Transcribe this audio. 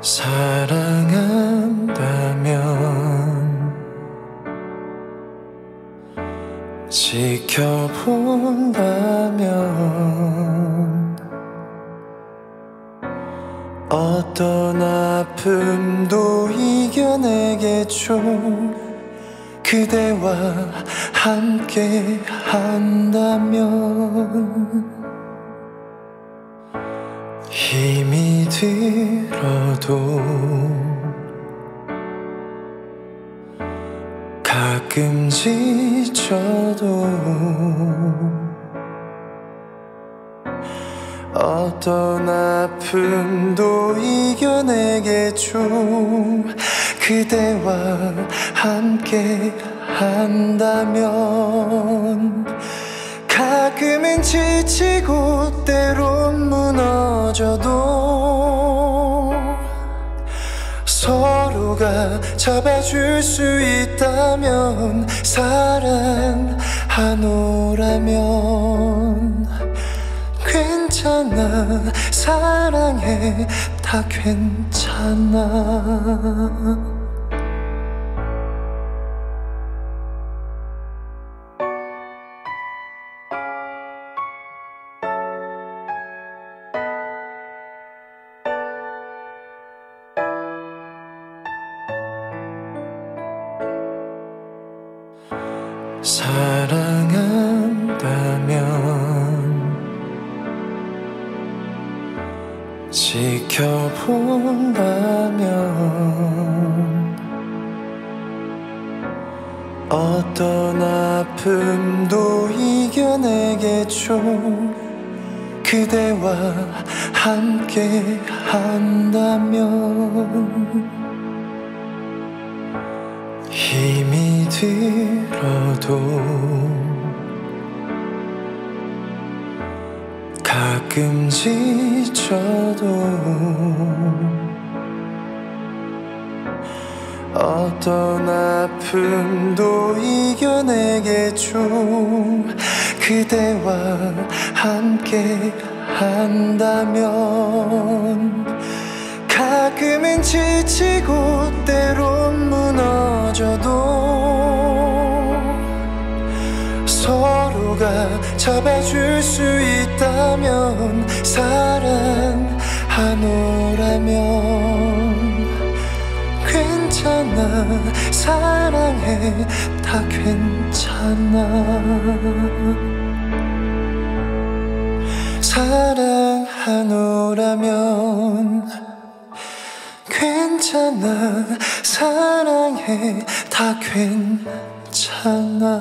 사랑한다면 지켜본다면 어떤 아픔도 이겨내겠죠. 그대와 함께 한다면 힘이 들 어도 가끔 지쳐도 어떤 아픔도 이겨내겠죠 그대와 함께 한다면 가끔은 지치고 때론 무너져도 서로가 잡아줄 수 있다면 사랑하노라면 괜찮아. 사랑해. 다 괜찮아 사랑한다면 지켜본다면 어떤 아픔도 이겨내겠죠. 그대와 함께 한다면 힘이 들어도 가끔 지쳐도 어떤 아픔도 이겨내겠죠 그대와 함께 한다면 가끔은 지치고 때론 무너 서로가 잡아줄 수 있다면 사랑하노라면. 괜찮아 사랑해 다 괜찮아. 사랑하노라면. 괜찮아 사랑해 다 괜찮아